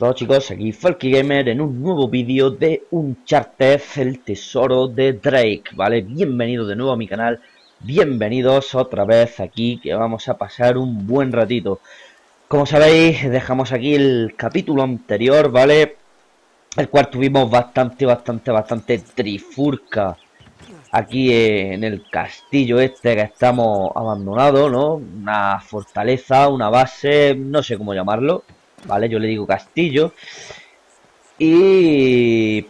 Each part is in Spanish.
todos chicos, aquí Falky Gamer en un nuevo vídeo de Uncharted, el tesoro de Drake, ¿vale? Bienvenidos de nuevo a mi canal, bienvenidos otra vez aquí, que vamos a pasar un buen ratito. Como sabéis, dejamos aquí el capítulo anterior, ¿vale? El cual tuvimos bastante, bastante, bastante trifurca aquí en el castillo este que estamos abandonado, ¿no? Una fortaleza, una base, no sé cómo llamarlo ¿vale? Yo le digo castillo. Y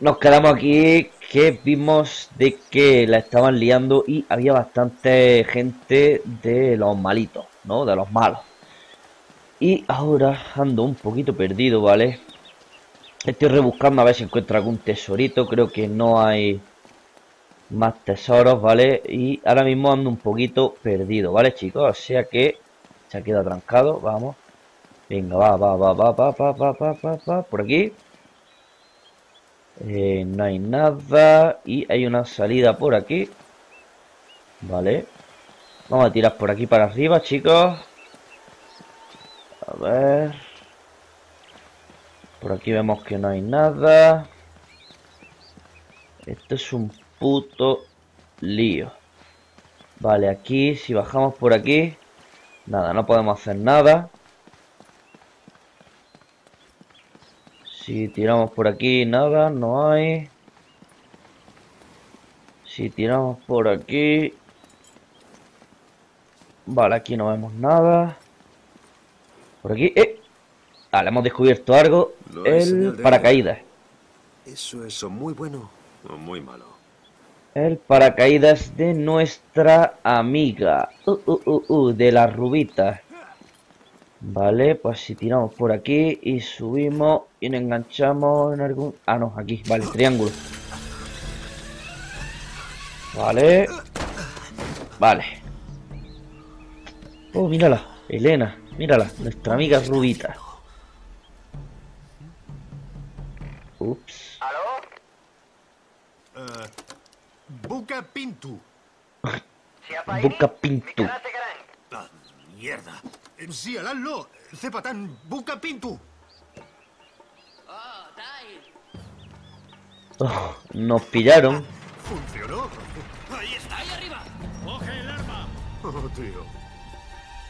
nos quedamos aquí que vimos de que la estaban liando y había bastante gente de los malitos, ¿no? De los malos. Y ahora ando un poquito perdido, ¿vale? Estoy rebuscando a ver si encuentro algún tesorito. Creo que no hay más tesoros, ¿vale? Y ahora mismo ando un poquito perdido, ¿vale, chicos? O sea que se ha quedado trancado, vamos. Venga, va, va, va, va, va, va, va, va, va, va, por aquí. Eh, no hay nada. Y hay una salida por aquí. Vale. Vamos a tirar por aquí para arriba, chicos. A ver. Por aquí vemos que no hay nada. Esto es un puto lío. Vale, aquí, si bajamos por aquí... Nada, no podemos hacer nada. Si tiramos por aquí, nada, no hay. Si tiramos por aquí... Vale, aquí no vemos nada. Por aquí... ¡Eh! Vale, hemos descubierto algo. el paracaídas. ¿Eso es muy bueno o muy malo? El paracaídas de nuestra amiga. Uh, uh, uh, uh de la rubita. Vale, pues si tiramos por aquí y subimos y nos enganchamos en algún... Ah, no, aquí, vale, triángulo. Vale. Vale. Oh, mírala, Elena, mírala, nuestra amiga Rubita. Ups. ¿Aló? Uh, Buca Pintu. Buca Pintu. Ah, mierda. Sí, Alallo, Cepatán, Buca Pintu. Oh, nos pillaron. Funcionó. Ahí está, ahí arriba. Coge el arma. Oh, tío.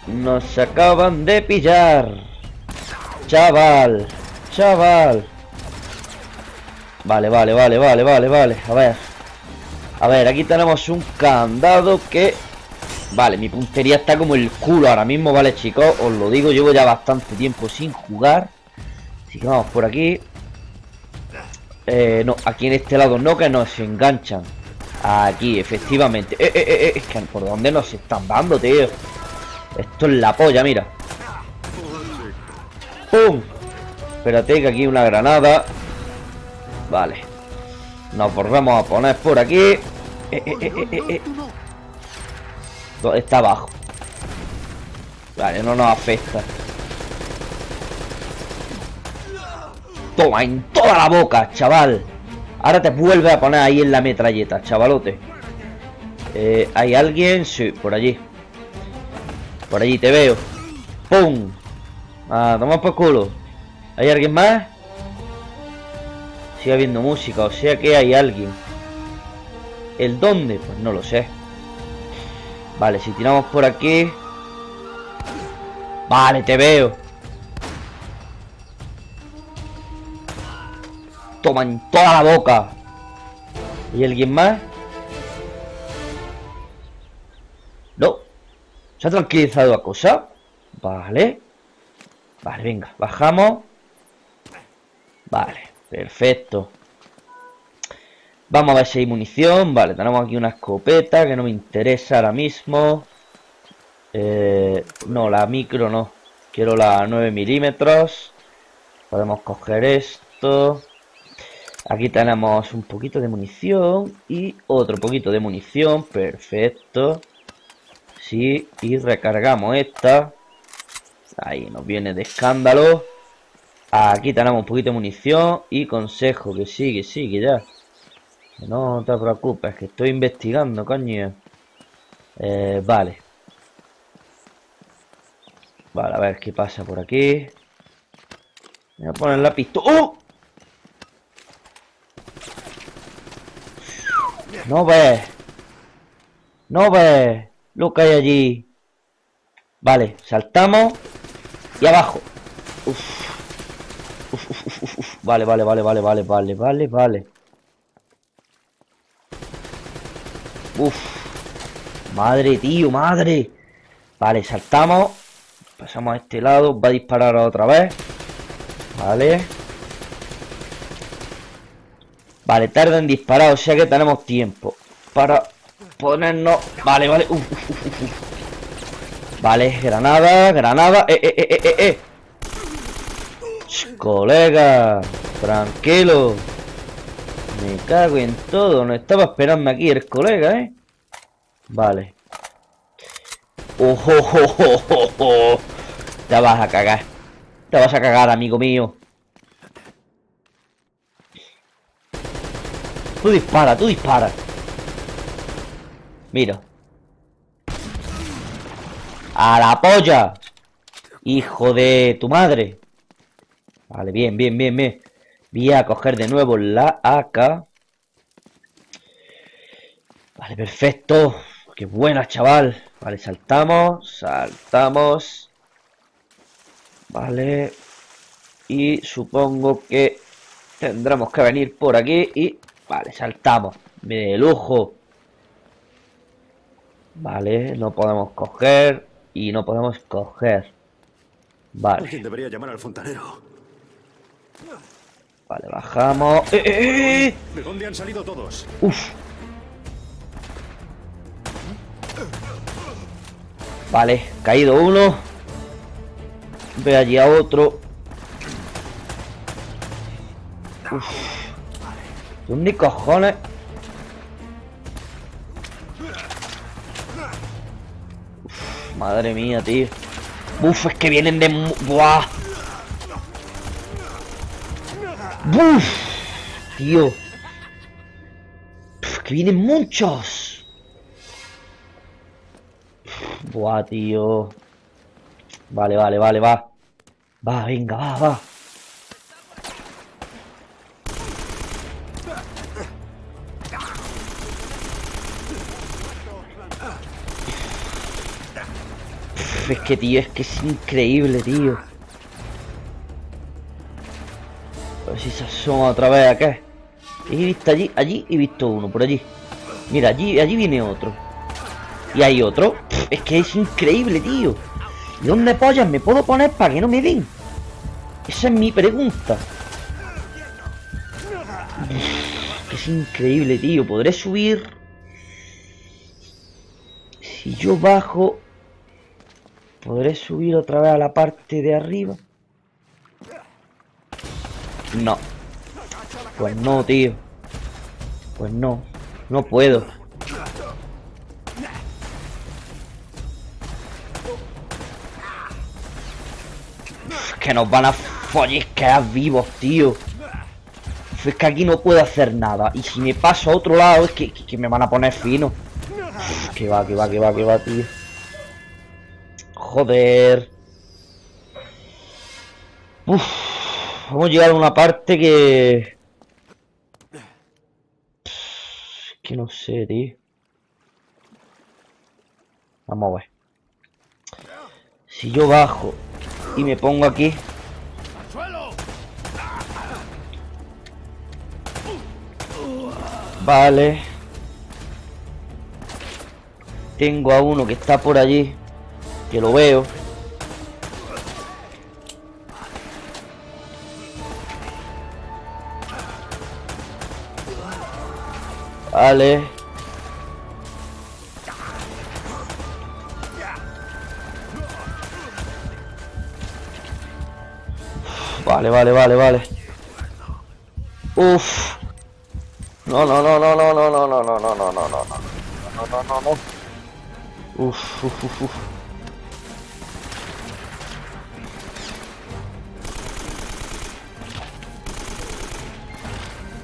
Nos acaban de pillar. Chaval, chaval. Vale, vale, vale, vale, vale, vale. A ver. A ver, aquí tenemos un candado que Vale, mi puntería está como el culo ahora mismo, ¿vale, chicos? Os lo digo, llevo ya bastante tiempo sin jugar. Así que vamos por aquí. Eh, no, aquí en este lado no, que nos enganchan. Aquí, efectivamente. Eh, eh, eh, eh es que por dónde nos están dando, tío. Esto es la polla, mira. ¡Pum! Espérate que aquí una granada. Vale. Nos volvemos a poner por aquí. Eh, eh, eh, eh. Está abajo. Vale, no nos afecta. Toma, en toda la boca, chaval. Ahora te vuelve a poner ahí en la metralleta, chavalote. Eh, ¿Hay alguien? Sí, por allí. Por allí te veo. ¡Pum! Ah, toma por culo. ¿Hay alguien más? Sigue habiendo música, o sea que hay alguien. ¿El dónde? Pues no lo sé. Vale, si tiramos por aquí... Vale, te veo. Toma en toda la boca. ¿Y alguien más? No. ¿Se ha tranquilizado la cosa? Vale. Vale, venga, bajamos. Vale, perfecto. Vamos a ver si hay munición. Vale, tenemos aquí una escopeta que no me interesa ahora mismo. Eh, no, la micro no. Quiero la 9 milímetros. Podemos coger esto. Aquí tenemos un poquito de munición y otro poquito de munición. Perfecto. Sí, y recargamos esta. Ahí nos viene de escándalo. Aquí tenemos un poquito de munición y consejo que sigue, sigue ya. No te preocupes, que estoy investigando, coño. Eh, vale. Vale, a ver qué pasa por aquí. Voy a poner la pistola. ¡Oh! No ves. No ves lo que hay allí. Vale, saltamos. Y abajo. Uf, uf, uf, uf, uf. Vale, vale, vale, vale, vale, vale, vale, vale. Uf. Madre, tío, madre. Vale, saltamos. Pasamos a este lado. Va a disparar otra vez. Vale. Vale, tarda en disparar, o sea que tenemos tiempo para ponernos... Vale, vale. Uf. Vale, granada, granada. Eh, eh, eh, eh, eh. Ch, Colega, tranquilo. Me cago en todo. No estaba esperando aquí el colega, ¿eh? Vale. Ojo, ojo, ojo, ojo. Te vas a cagar. Te vas a cagar, amigo mío. Tú dispara, tú dispara. Mira. A la polla. Hijo de tu madre. Vale, bien, bien, bien, bien. Voy a coger de nuevo la AK. Vale, perfecto. Qué buena, chaval. Vale, saltamos, saltamos. Vale. Y supongo que tendremos que venir por aquí y... Vale, saltamos. De lujo. Vale, no podemos coger y no podemos coger. Vale, Alguien debería llamar al fontanero. Vale, bajamos. ¡Eh, eh, eh! ¿De dónde han salido todos? Uf. Vale, caído uno. Ve allí a otro. Uf. ¿Dónde cojones? Uf, madre mía, tío. Uf, es que vienen de... mu- Buah. Uf, tío. Que vienen muchos. Uf, Buah, tío. Vale, vale, vale, va. Va, venga, va, va. Es que, tío, es que es increíble, tío. Si se asoma otra vez acá. He visto allí, allí he visto uno, por allí. Mira, allí, allí viene otro. Y hay otro. Es que es increíble, tío. ¿Y dónde pollas me puedo poner para que no me den? Esa es mi pregunta. Es increíble, tío. ¿Podré subir? Si yo bajo... ¿Podré subir otra vez a la parte de arriba? No. Pues no, tío. Pues no. No puedo. Que nos van a follisquear vivos, tío. Es que aquí no puedo hacer nada. Y si me paso a otro lado, es que, que- que me van a poner fino. Que va, que va, que va, que va, tío. Joder. Uf, vamos a llegar a una parte que... Que no sé, tío. Vamos a ver. Si yo bajo y me pongo aquí... Vale. Tengo a uno que está por allí. Que lo veo. Vale. Vale, vale, vale, vale. Uf. No, no, no, no, no, no, no, no, no, no, no, no, no, no, no, no, no. Uf, uf, uf, uf.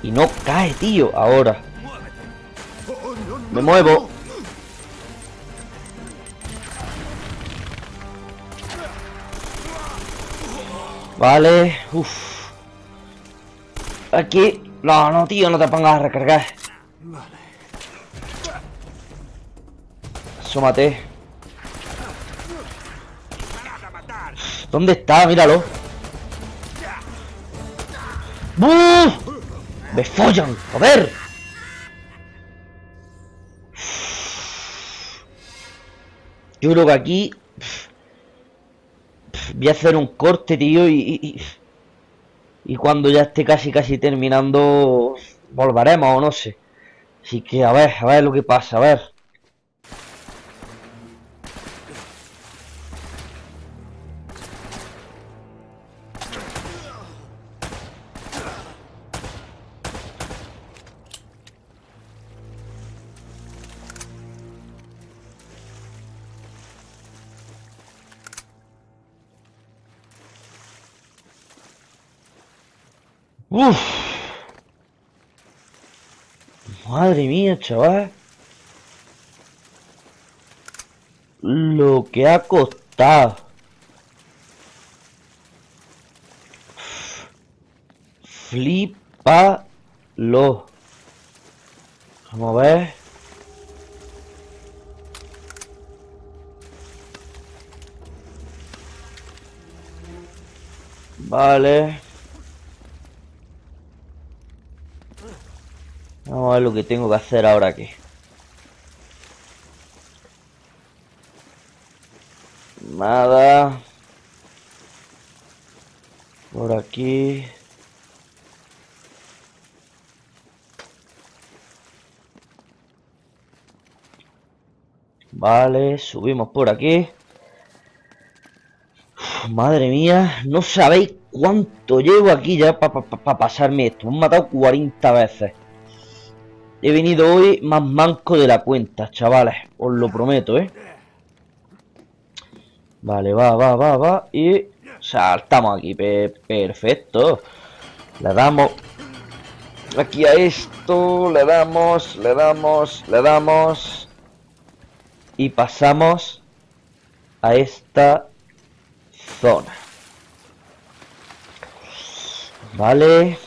Y no cae, tío, ahora. Me muevo. Vale, uff. Aquí. No, no, tío, no te pongas a recargar. Asómate. ¿Dónde está? Míralo. ¡Buf! ¡Me follan! ¡Joder! Yo creo que aquí voy a hacer un corte, tío, y, y, y, cuando ya esté casi casi terminando volveremos o no sé. Así que a ver, a ver lo que pasa, a ver. Uf. Madre mía, chaval. Lo que ha costado. Flipalo. Vamos a ver. Vale. Vamos lo que tengo que hacer ahora aquí. Nada. Por aquí. Vale, subimos por aquí. madre mía, no sabéis cuánto llevo aquí ya para pasarme esto. Me han matado 40 veces. He venido hoy más manco de la cuenta, chavales. Os lo prometo, ¿eh? Vale, va, va, va, va. Y saltamos aquí. perfecto. Le damos aquí a esto. Le damos, le damos, le damos. Y pasamos a esta zona. Vale.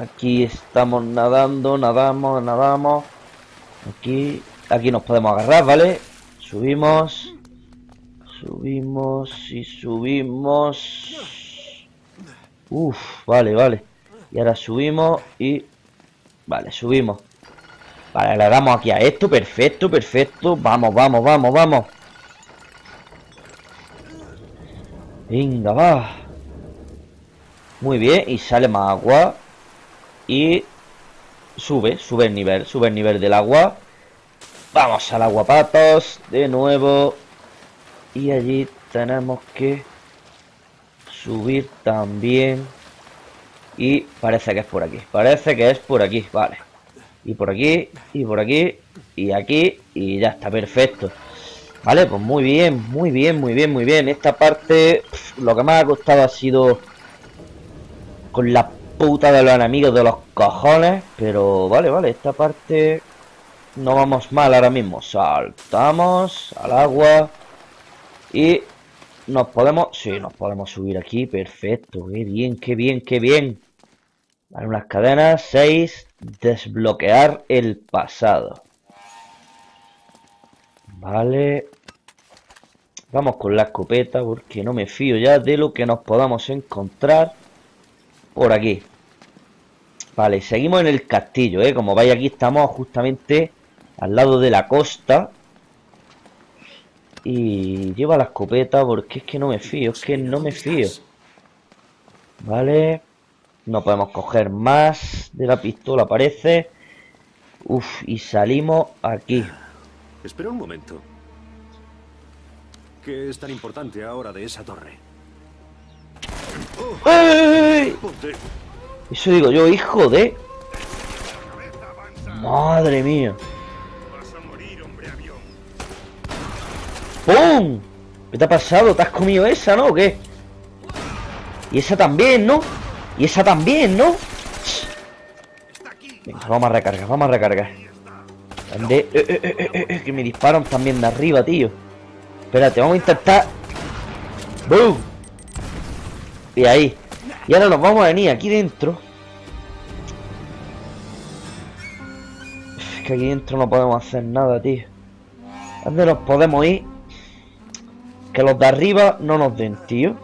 Aquí estamos nadando, nadamos, nadamos. Aquí, aquí nos podemos agarrar, ¿vale? Subimos. Subimos y subimos. Uf, vale, vale. Y ahora subimos y... Vale, subimos. Vale, le damos aquí a esto. Perfecto, perfecto. Vamos, vamos, vamos, vamos. Venga, va. Muy bien, y sale más agua y sube, sube el nivel, sube el nivel del agua. Vamos al agua patos, de nuevo. Y allí tenemos que subir también. Y parece que es por aquí, parece que es por aquí, vale. Y por aquí, y por aquí, y aquí, y ya está, perfecto. Vale, pues muy bien, muy bien, muy bien, muy bien. Esta parte, lo que más ha costado ha sido con la puta de los enemigos de los cojones. Pero vale, vale, esta parte no vamos mal ahora mismo. Saltamos al agua y nos podemos... Sí, nos podemos subir aquí. Perfecto, qué bien, qué bien, qué bien. Vale, unas cadenas. 6. Desbloquear el pasado. Vale. Vamos con la escopeta porque no me fío ya de lo que nos podamos encontrar por aquí. Vale, seguimos en el castillo, ¿eh? Como veis aquí estamos justamente al lado de la costa. Y lleva la escopeta porque es que no me fío, es que no me fío. Vale. No podemos coger más de la pistola, parece. Uf, y salimos aquí. Espera un momento. ¿Qué es tan importante ahora de esa torre? Eso digo yo, hijo de... Madre mía. ¡Pum! ¿Qué te ha pasado? ¿Te has comido esa, no? ¿O qué? Y esa también, ¿no? Y esa también, ¿no? Venga, vamos a recargar, vamos a recargar. Eh, eh, eh, que me disparan también de arriba, tío. Espérate, vamos a intentar... ¡Boom! Y ahí. Y ahora nos vamos a venir aquí dentro. Que aquí dentro no podemos hacer nada, tío. ¿Dónde nos podemos ir? Que los de arriba no nos den, tío.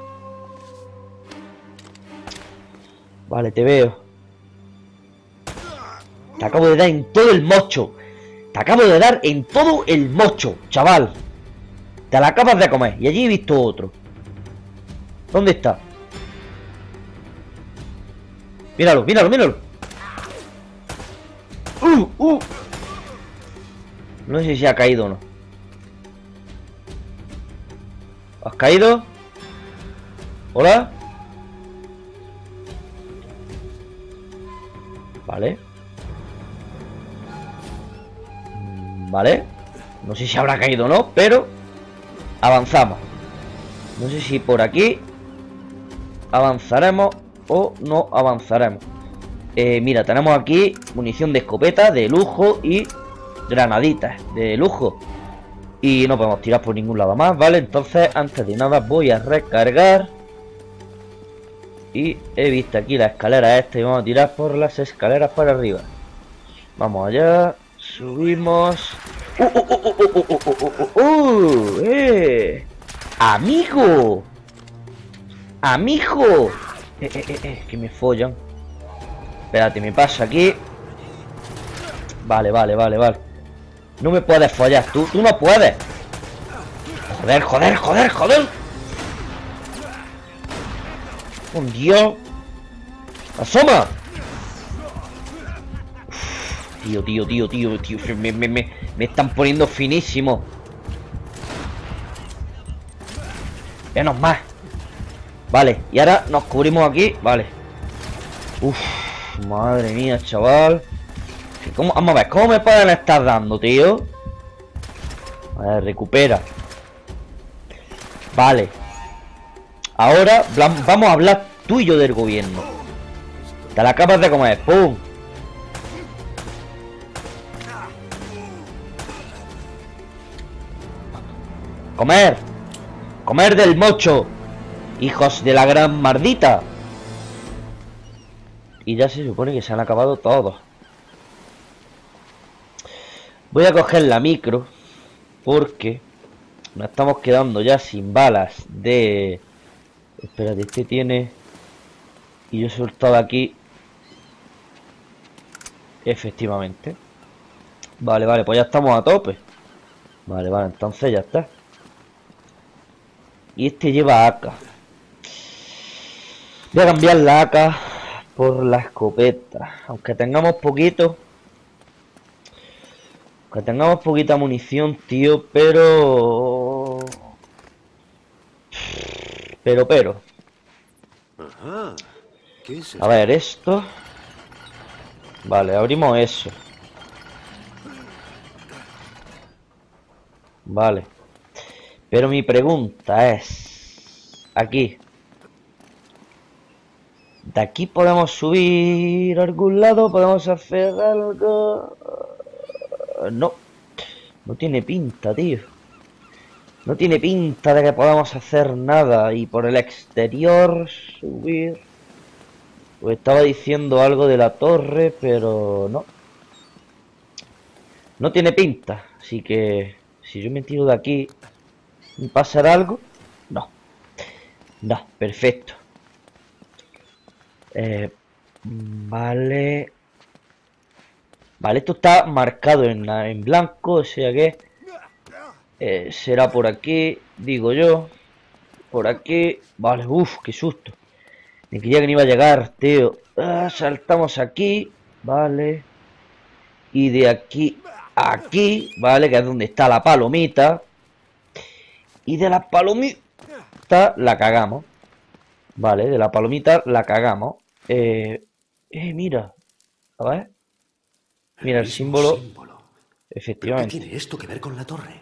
Vale, te veo. Te acabo de dar en todo el mocho. Te acabo de dar en todo el mocho, chaval. Te la acabas de comer. Y allí he visto otro. ¿Dónde está? Míralo, míralo, míralo. Uh, uh. No sé si ha caído o no. ¿Has caído? ¿Hola? Vale. Mm, Vale. No sé si habrá caído o no, pero avanzamos. No sé si por aquí avanzaremos o no avanzaremos. Mira, tenemos aquí munición de escopeta de lujo y granaditas de lujo. Y no podemos tirar por ningún lado más, ¿vale? Entonces, antes de nada, voy a recargar. Y he visto aquí la escalera esta y vamos a tirar por las escaleras para arriba. Vamos allá, subimos. ¡Eh! ¡Amigo! ¡Amigo! Eh, eh, eh, eh, que me follan. Espérate, me pasa aquí. Vale, vale, vale, vale. No me puedes follar, tú, tú no puedes. Joder, joder, joder, joder. Un Dios. Asoma. Tío, tío, tío, tío, tío. Me, me, me, me están poniendo finísimo. Menos más. Vale, y ahora nos cubrimos aquí. Vale. Uf, madre mía, chaval. ¿Cómo? Vamos a ver, ¿cómo me pueden estar dando, tío? A ver, recupera. Vale. Ahora vamos a hablar tú y yo del gobierno. Te la acabas de comer. ¡Pum! ¡Comer! ¡Comer del mocho! ¡Hijos de la gran mardita! Y ya se supone que se han acabado todos. Voy a coger la micro porque nos estamos quedando ya sin balas de... Espérate, este tiene... Y yo he soltado aquí... Efectivamente. Vale, vale, pues ya estamos a tope. Vale, vale, entonces ya está. Y este lleva AK. Voy a cambiar la AK por la escopeta. Aunque tengamos poquito. Que tengamos poquita munición, tío, pero... Pero, pero. Ajá. ¿Qué es A ver, esto... Vale, abrimos eso. Vale. Pero mi pregunta es... Aquí. ¿De aquí podemos subir a algún lado? ¿Podemos hacer algo? No. No tiene pinta, tío. No tiene pinta de que podamos hacer nada. Y por el exterior subir... Pues estaba diciendo algo de la torre, pero no. No tiene pinta. Así que si yo me tiro de aquí, ¿me pasará algo? No. No, perfecto. Eh, vale. Vale, esto está marcado en, en blanco, o sea que eh, será por aquí, digo yo. Por aquí. Vale, uff, qué susto. Me creía que no iba a llegar, tío. Ah, saltamos aquí, vale. Y de aquí a aquí, vale, que es donde está la palomita. Y de la palomita la cagamos. Vale, de la palomita la cagamos. Eh, eh, mira. A ver. Mira el símbolo. símbolo. ¿Pero qué Efectivamente. tiene esto que ver con la torre?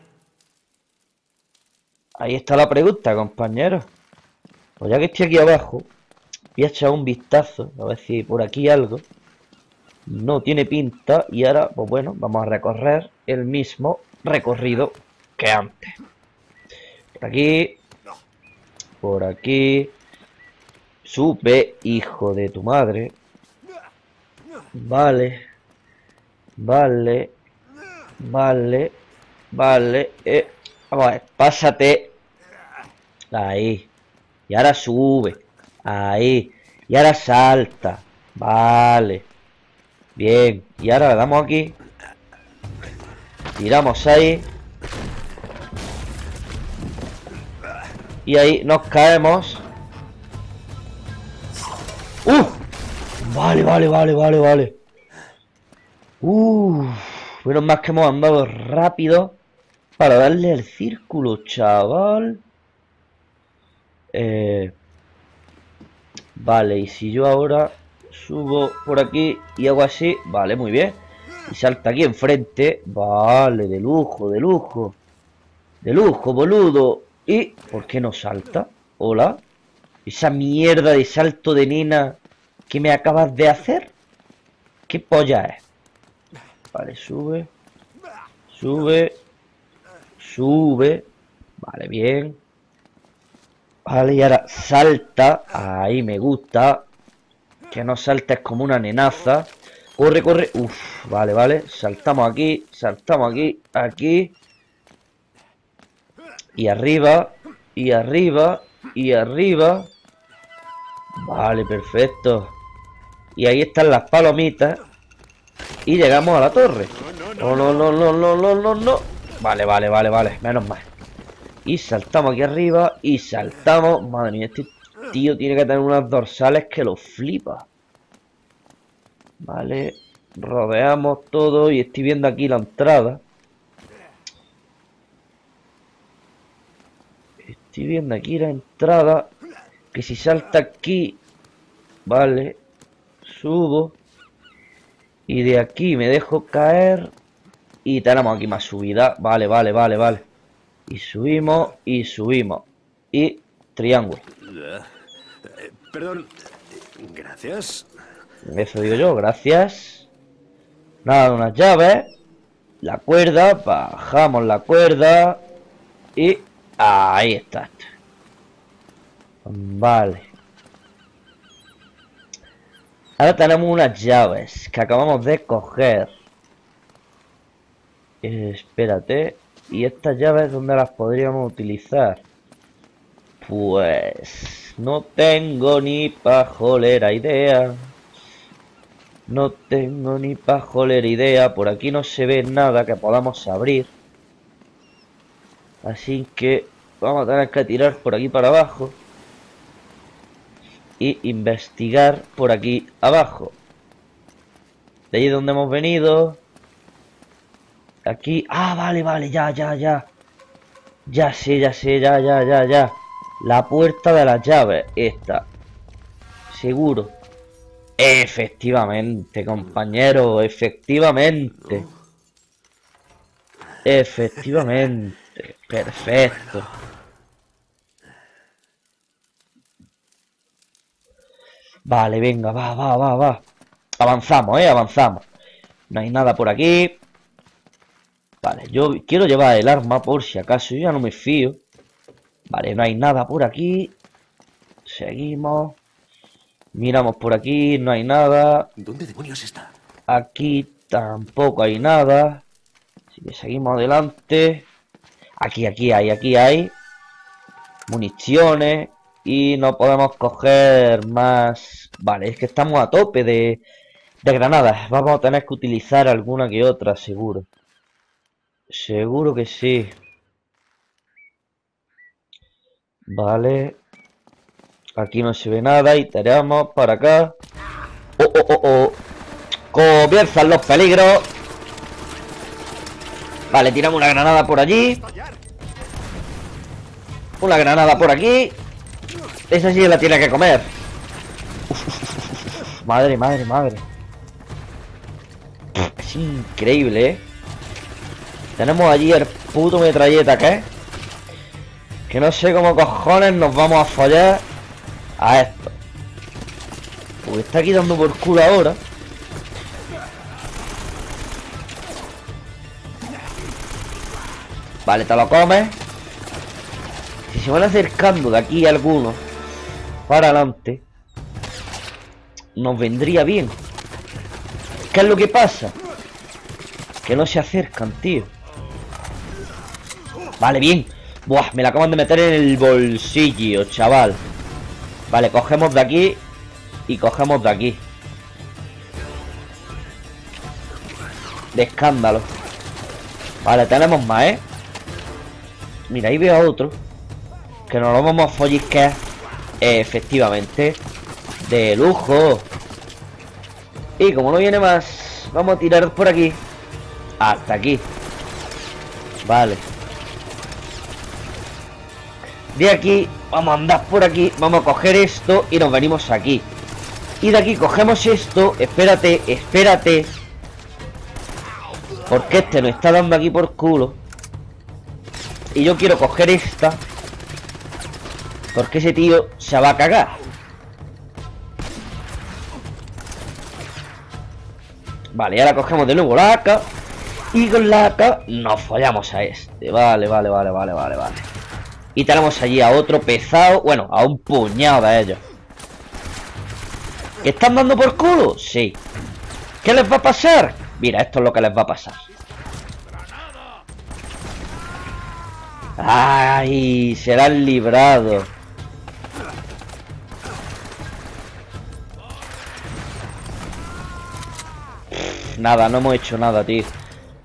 Ahí está la pregunta, compañero. Pues ya que estoy aquí abajo, voy a echar un vistazo, a ver si por aquí algo. No tiene pinta y ahora, pues bueno, vamos a recorrer el mismo recorrido que antes. Por aquí, por aquí. Sube, hijo de tu madre. Vale. Vale. Vale. Vale. Eh. Vamos a ver, pásate. Ahí. Y ahora sube. Ahí. Y ahora salta. Vale. Bien. Y ahora le damos aquí. Tiramos ahí. Y ahí nos caemos. ¡Uh! Vale, vale, vale, vale, vale. ¡Uh! Menos más que hemos andado rápido para darle el círculo, chaval. Eh, vale, y si yo ahora subo por aquí y hago así, vale, muy bien. Y salta aquí enfrente, vale, de lujo, de lujo. De lujo, boludo. ¿Y por qué no salta? Hola. Esa mierda de salto de nena que me acabas de hacer. ¿Qué polla es? Vale, sube. Sube. Sube. Vale, bien. Vale, y ahora salta. Ahí me gusta. Que no saltes como una nenaza. Corre, corre. Uf, vale, vale. Saltamos aquí. Saltamos aquí. Aquí. Y arriba. Y arriba. Y arriba. Vale, perfecto. Y ahí están las palomitas. Y llegamos a la torre. No, no, no, no, no, no, no, no. Vale, vale, vale, vale. Menos mal. Y saltamos aquí arriba. Y saltamos. Madre mía, este tío tiene que tener unas dorsales que lo flipa. Vale. Rodeamos todo. Y estoy viendo aquí la entrada. Estoy viendo aquí la entrada. Que si salta aquí. Vale. Subo. Y de aquí me dejo caer. Y tenemos aquí más subida. Vale, vale, vale, vale. Y subimos y subimos. Y triángulo. Perdón. Gracias. Eso digo yo, gracias. Nada, unas llaves. La cuerda, bajamos la cuerda. Y ahí está. Vale. Ahora tenemos unas llaves que acabamos de coger. Eh, espérate. ¿Y estas llaves dónde las podríamos utilizar? Pues... No tengo ni pajolera idea. No tengo ni pajolera idea. Por aquí no se ve nada que podamos abrir. Así que vamos a tener que tirar por aquí para abajo y investigar por aquí abajo. De ahí donde hemos venido. Aquí. Ah, vale, vale, ya, ya, ya. Ya sé, ya sé, ya, ya, ya, ya. La puerta de las llaves. Esta. Seguro. Efectivamente, compañero. Efectivamente. Efectivamente. Perfecto. Vale, venga, va, va, va, va. Avanzamos, eh, avanzamos. No hay nada por aquí. Vale, yo quiero llevar el arma por si acaso. Yo ya no me fío. Vale, no hay nada por aquí. Seguimos. Miramos por aquí, no hay nada. ¿Dónde demonios está? Aquí tampoco hay nada. Así que seguimos adelante. Aquí, aquí hay, aquí hay. Municiones. Y no podemos coger más... Vale, es que estamos a tope de, granadas. Vamos a tener que utilizar alguna que otra, seguro. Seguro que sí. Vale. Aquí no se ve nada y tenemos para acá. ¡Oh, oh, oh, oh! Comienzan los peligros. Vale, tiramos una granada por allí. Una granada por aquí. Esa sí la tiene que comer. madre, madre, madre. Es increíble, ¿eh? Tenemos allí el puto metralleta, ¿qué? Que no sé cómo cojones nos vamos a follar a esto. Uy, está aquí dando por culo ahora. Vale, te lo comes. Si se van acercando de aquí algunos para adelante. nos vendría bien. ¿Qué es lo que pasa? Que no se acercan, tío. Vale, bien. Buah, me la acaban de meter en el bolsillo, chaval. Vale, cogemos de aquí y cogemos de aquí. De escándalo. Vale, tenemos más, ¿eh? Mira, ahí veo a otro. Que nos lo vamos a follisquear. Efectivamente. De lujo. Y como no viene más, vamos a tirar por aquí. Hasta aquí. Vale. De aquí, vamos a andar por aquí. Vamos a coger esto y nos venimos aquí. Y de aquí cogemos esto. Espérate, espérate. Porque este nos está dando aquí por culo. Y yo quiero coger esta. Porque ese tío se va a cagar. Vale, ahora cogemos de nuevo la AK. Y con la AK nos fallamos a este. Vale, vale, vale, vale, vale, vale. Y tenemos allí a otro pesado. Bueno, a un puñado de ellos. ¿Que están dando por culo? Sí. ¿Qué les va a pasar? Mira, esto es lo que les va a pasar. ¡Ay! Serán librados. Nada, no hemos hecho nada, tío.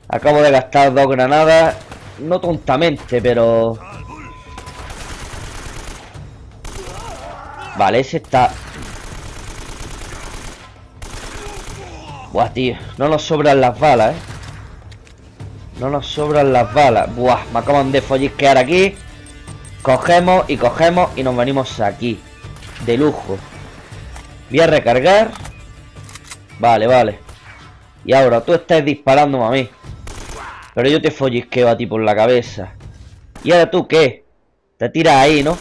Acabo de gastar dos granadas. No tontamente, pero... Vale, ese está Buah, tío. No nos sobran las balas, ¿eh? No nos sobran las balas. Buah, me acaban de follisquear aquí. Cogemos y cogemos y nos venimos aquí. De lujo. Voy a recargar. Vale, vale. Y ahora tú estás disparando a mí. Pero yo te follisqueo a ti por la cabeza. ¿Y ahora tú qué? Te tiras ahí, ¿no?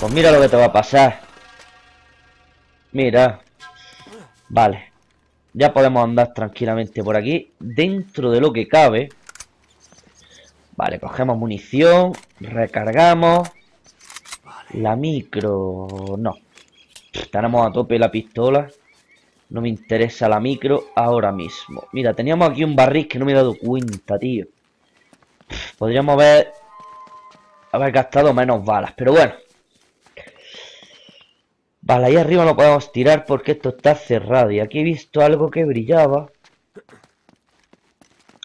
Pues mira lo que te va a pasar. Mira. Vale. Ya podemos andar tranquilamente por aquí. Dentro de lo que cabe. Vale, cogemos munición. Recargamos. La micro... No. Tenemos a tope la pistola. No me interesa la micro ahora mismo. Mira, teníamos aquí un barril que no me he dado cuenta, tío. Podríamos haber... Haber gastado menos balas. Pero bueno. Vale, ahí arriba no podemos tirar porque esto está cerrado. Y aquí he visto algo que brillaba.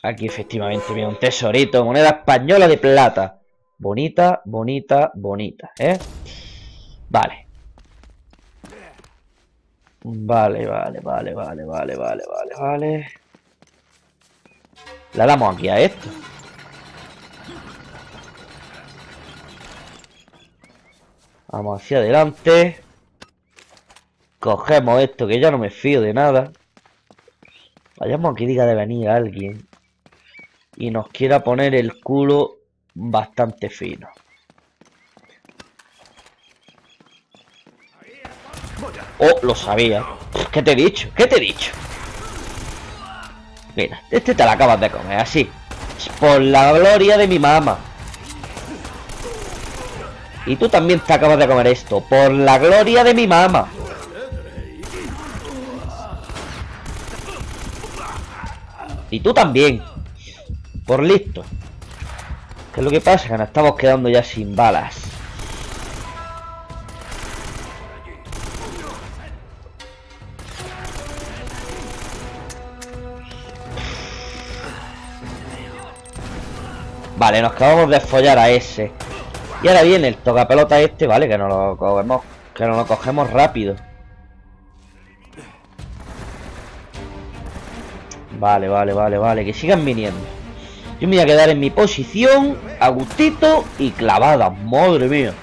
Aquí efectivamente, mira, un tesorito. Moneda española de plata. Bonita, bonita, bonita, ¿eh? Vale. Vale, vale, vale, vale, vale, vale, vale, vale. Le damos aquí a esto. Vamos hacia adelante. Cogemos esto, que ya no me fío de nada. Vayamos a que diga de venir alguien. Y nos quiera poner el culo bastante fino. Oh, lo sabía. ¿Qué te he dicho? ¿Qué te he dicho? Mira, este te la acabas de comer, así. Por la gloria de mi mamá. Y tú también te acabas de comer esto. Por la gloria de mi mamá. Y tú también. Por listo. ¿Qué es lo que pasa? Que nos estamos quedando ya sin balas. Vale, nos acabamos de follar a ese. Y ahora viene el tocapelota este, ¿vale? Que nos lo cogemos, que nos lo cogemos rápido. Vale, vale, vale, vale. Que sigan viniendo. Yo me voy a quedar en mi posición, a gustito y clavada. Madre mía.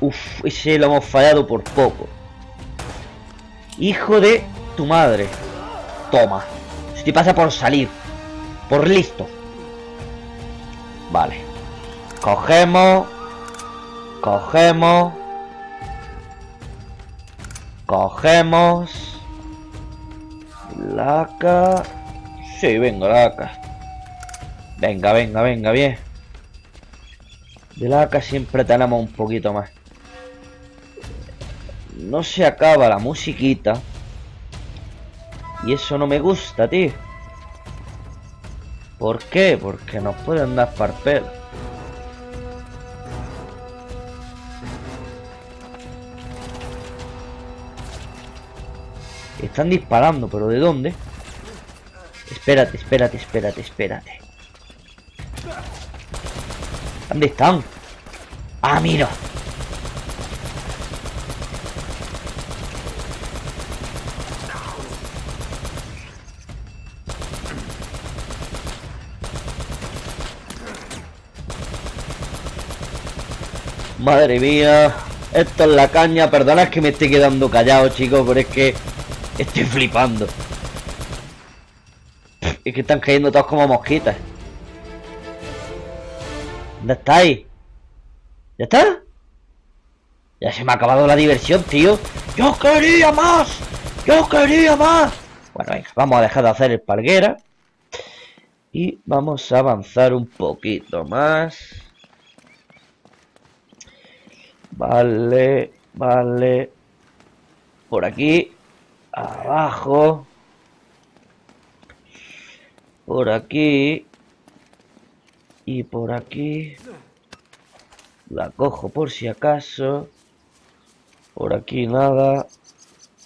Uf, ese lo hemos fallado por poco. Hijo de tu madre. Toma. Si te pasa por salir. Por listo. Vale. Cogemos. Cogemos. Cogemos. Laca. Sí, venga, laca. Venga, venga, venga, bien. De laca siempre tenemos un poquito más. no se acaba la musiquita. Y eso no me gusta, tío. ¿Por qué? Porque nos pueden dar parpel. Están disparando, pero ¿de dónde? Espérate, espérate, espérate, espérate. ¿Dónde están? Ah, mira. Madre mía. Esto es la caña. Perdona que me esté quedando callado, chicos, pero es que estoy flipando. Es que están cayendo todos como mosquitas. ¿Dónde estáis? ¿Ya está? Ya se me ha acabado la diversión, tío. ¡Yo quería más! ¡Yo quería más! Bueno, venga, vamos a dejar de hacer el palguera. Y vamos a avanzar un poquito más. Vale, vale. Por aquí. Abajo. Por aquí. Y por aquí. La cojo por si acaso. Por aquí nada.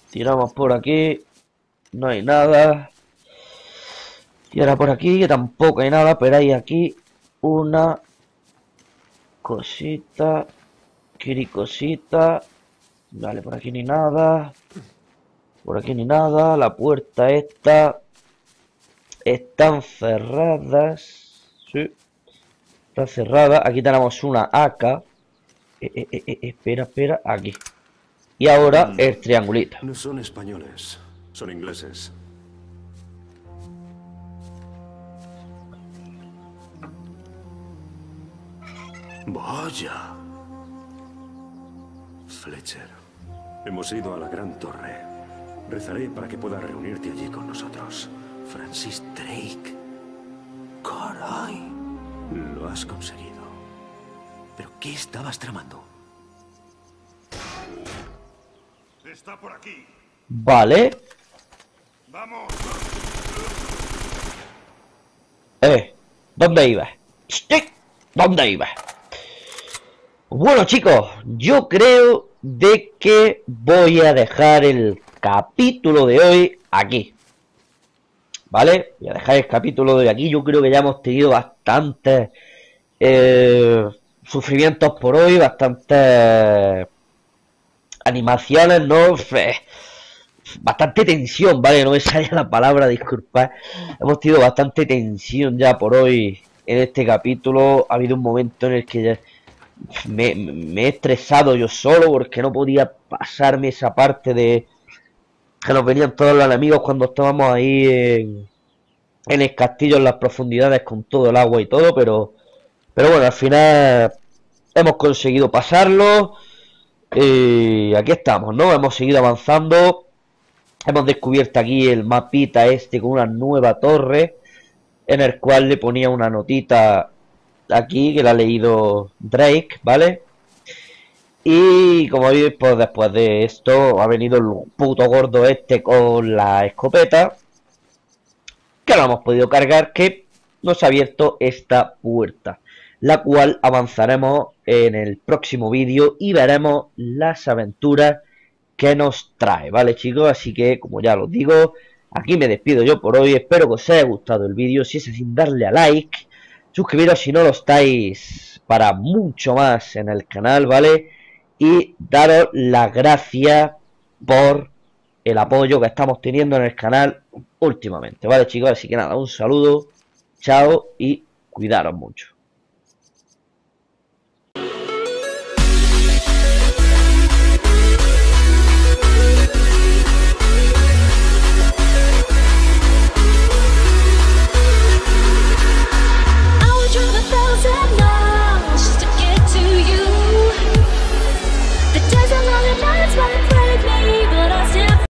Tiramos por aquí. No hay nada. Ahora por aquí, que tampoco hay nada, pero hay aquí una cosita. Quiricosita. Vale, por aquí ni nada. Por aquí ni nada. La puerta esta. Están cerradas. Sí. Está cerrada. Aquí tenemos una AK. Eh, eh, eh, eh, espera, espera. Aquí. Y ahora el triangulito. No son españoles, son ingleses. Vaya. Fletcher, hemos ido a la Gran Torre. Rezaré para que puedas reunirte allí con nosotros. Francis Drake. Caray. Lo has conseguido. ¿Pero qué estabas tramando? Está por aquí. Vale. Vamos. Eh, ¿dónde ibas? ¡Stick! ¿Dónde ibas? Bueno chicos, yo creo de que voy a dejar el capítulo de hoy aquí. ¿Vale? Voy a dejar el capítulo de hoy aquí. Yo creo que ya hemos tenido bastantes eh, sufrimientos por hoy, bastantes animaciones, ¿no? Bastante tensión, ¿vale? No me sale la palabra, disculpad. Hemos tenido bastante tensión ya por hoy en este capítulo. Ha habido un momento en el que ya me, he estresado yo solo porque no podía pasarme esa parte de que nos venían todos los enemigos cuando estábamos ahí en, en el castillo, en las profundidades con todo el agua y todo, pero, pero bueno, al final hemos conseguido pasarlo. Y aquí estamos, ¿no? Hemos seguido avanzando. Hemos descubierto aquí el mapita este con una nueva torre. En el cual le ponía una notita aquí que la ha leído Drake, ¿vale? Y como veis, pues después de esto ha venido el puto gordo este con la escopeta. Que no hemos podido cargar, que nos ha abierto esta puerta. La cual avanzaremos en el próximo vídeo y veremos las aventuras que nos trae, ¿vale chicos? Así que, como ya os digo, aquí me despido yo por hoy. Espero que os haya gustado el vídeo. Si es así, darle a like. Suscribiros si no lo estáis para mucho más en el canal, ¿vale? Y daros las gracias por el apoyo que estamos teniendo en el canal últimamente, ¿vale chicos? Así que nada, un saludo, chao y cuidaros mucho.